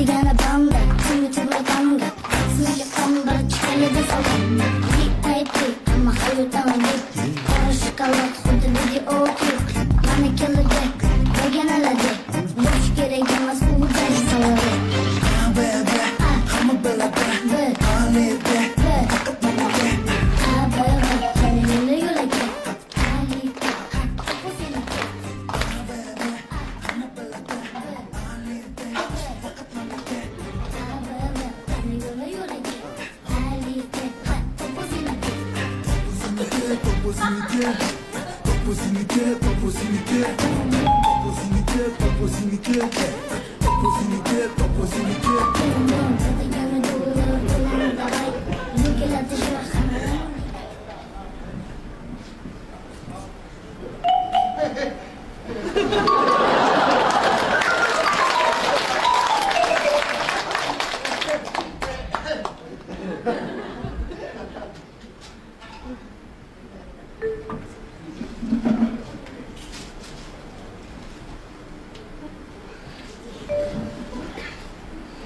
digana banda Primitive proximité, par proximité, par proximité, par proximité.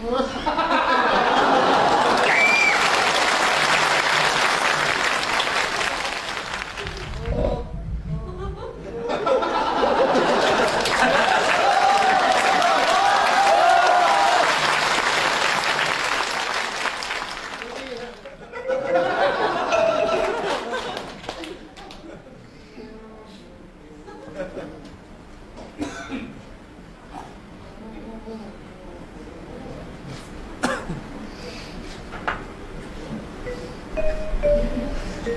Oh.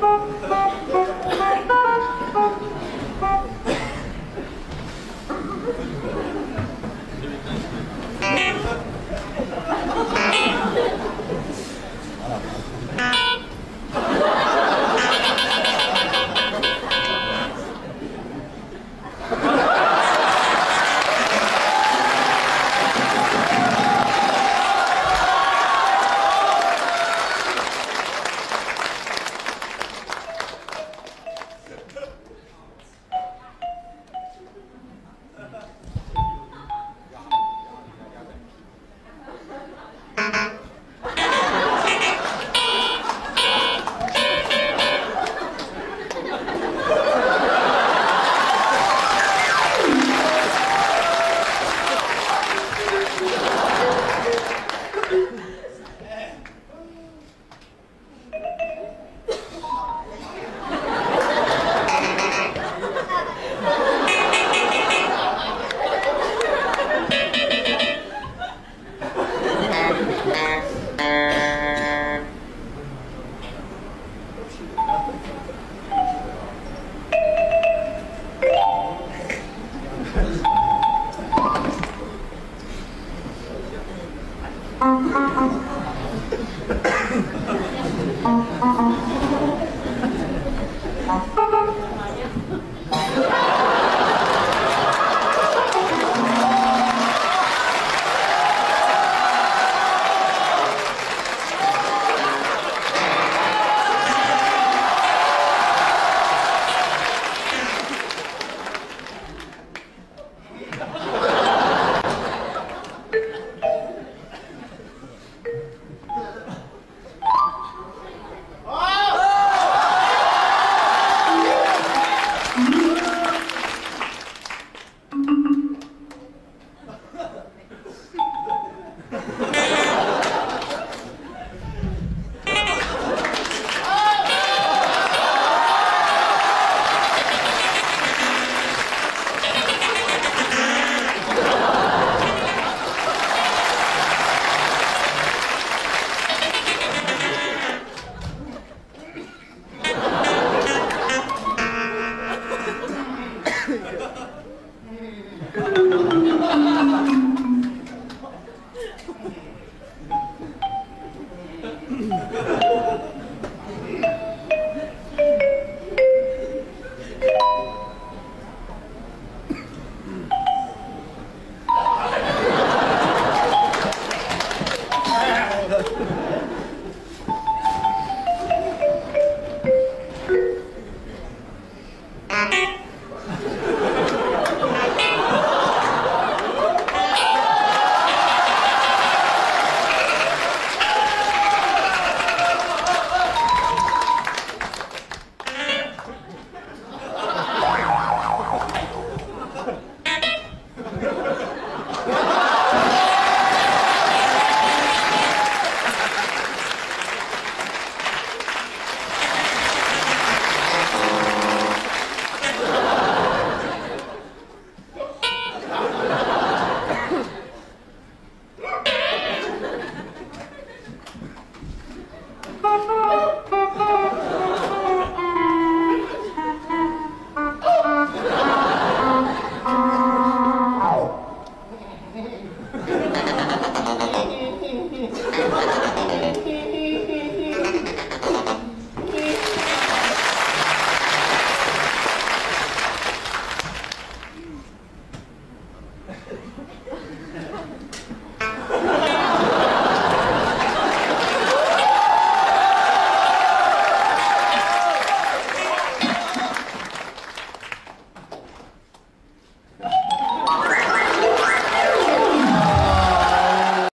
まったくまったく!